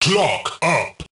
Clock up.